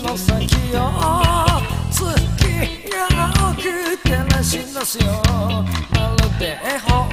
の先を月が送ってらしいすよまるで絵本。